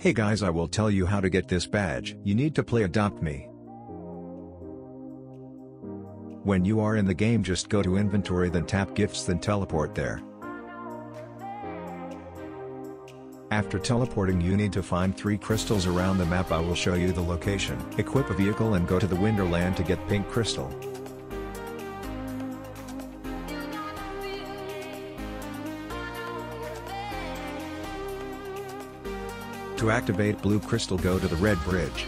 Hey guys I will tell you how to get this badge. You need to play Adopt Me. When you are in the game just go to inventory then tap gifts then teleport there. After teleporting you need to find 3 crystals around the map I will show you the location. Equip a vehicle and go to the Winterland to get pink crystal. To activate blue crystal go to the red bridge.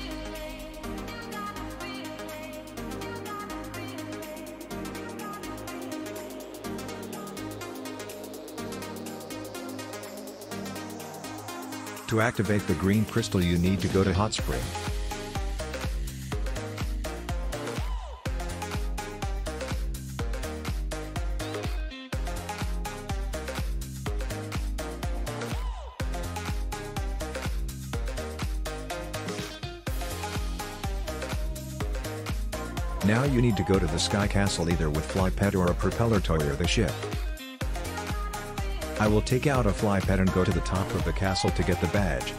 To activate the green crystal you need to go to hot spring. Now you need to go to the Sky Castle either with Fly Pet or a propeller toy or the ship. I will take out a fly pet and go to the top of the castle to get the badge.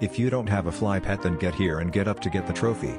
If you don't have a fly pet then get here and get up to get the trophy.